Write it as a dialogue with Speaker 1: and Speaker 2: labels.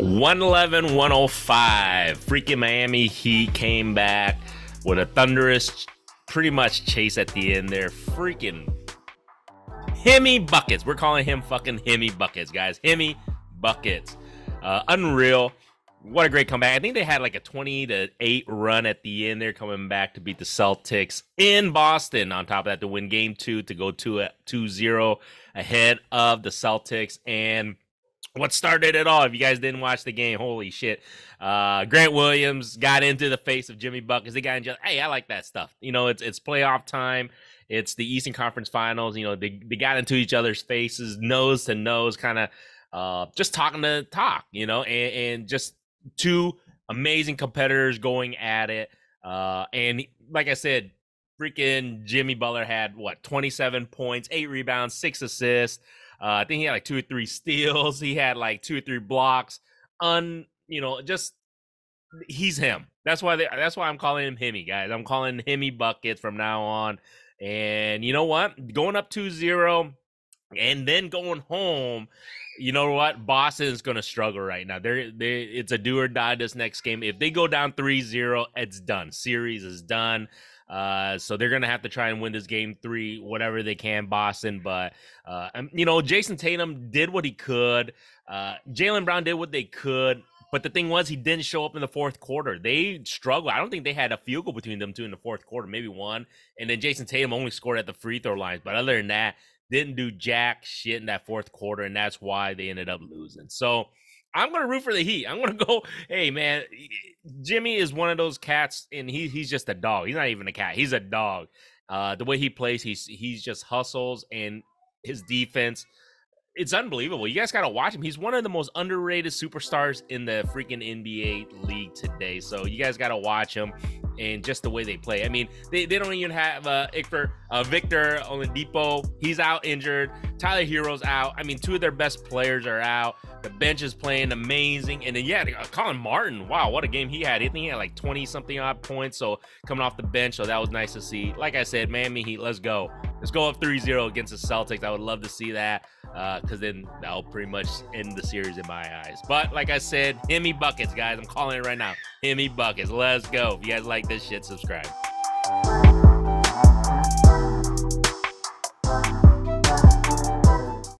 Speaker 1: 111 105. Freaking Miami Heat came back with a thunderous, pretty much chase at the end there. Freaking Himmy Buckets. We're calling him fucking Himmy Buckets, guys. Himmy Buckets. Uh, unreal. What a great comeback. I think they had like a 20 to 8 run at the end. They're coming back to beat the Celtics in Boston. On top of that, to win game two, to go to 2 0 ahead of the Celtics. And what started it all. If you guys didn't watch the game, holy shit. Uh, Grant Williams got into the face of Jimmy Buckets. The guy just, hey, I like that stuff. You know, it's it's playoff time. It's the Eastern Conference Finals. You know, they, they got into each other's faces, nose to nose, kind of uh, just talking to talk, you know, and, and just two amazing competitors going at it. Uh, and like I said, freaking Jimmy Butler had what 27 points, eight rebounds, six assists. Uh, I think he had like two or three steals. He had like two or three blocks. Un, you know, just he's him. That's why they, that's why I'm calling him Himmy, guys. I'm calling Himmy buckets from now on. And you know what? Going up 2-0 and then going home, you know what? Boston's going to struggle right now. They're they it's a do or die this next game. If they go down 3-0, it's done. Series is done. Uh, so they're gonna have to try and win this game three, whatever they can, Boston. But uh, you know, Jayson Tatum did what he could. Uh, Jaylen Brown did what they could. But the thing was, he didn't show up in the fourth quarter. They struggled. I don't think they had a field goal between them two in the fourth quarter, maybe one. And then Jayson Tatum only scored at the free throw lines. But other than that, didn't do jack shit in that fourth quarter, and that's why they ended up losing. So I'm gonna root for the Heat. I'm gonna go. Hey man, Jimmy is one of those cats, and he he's just a dog. He's not even a cat. He's a dog. Uh, the way he plays, he's he's just hustles and his defense. It's unbelievable. You guys got to watch him. He's one of the most underrated superstars in the freaking NBA league today. So you guys got to watch him and just the way they play. I mean, they, they don't even have uh, Victor, uh, Victor Oladipo. He's out injured. Tyler Herro's out. I mean, two of their best players are out. The bench is playing amazing. And then, yeah, Colin Martin. Wow, what a game he had. I think he had like 20 something odd points. So coming off the bench. So that was nice to see. Like I said, Miami Heat, let's go. Let's go up 3 0 against the Celtics. I would love to see that because uh, then that'll pretty much end the series in my eyes. But like I said, Himmy Buckets, guys. I'm calling it right now. Himmy Buckets. Let's go. If you guys like this shit, subscribe.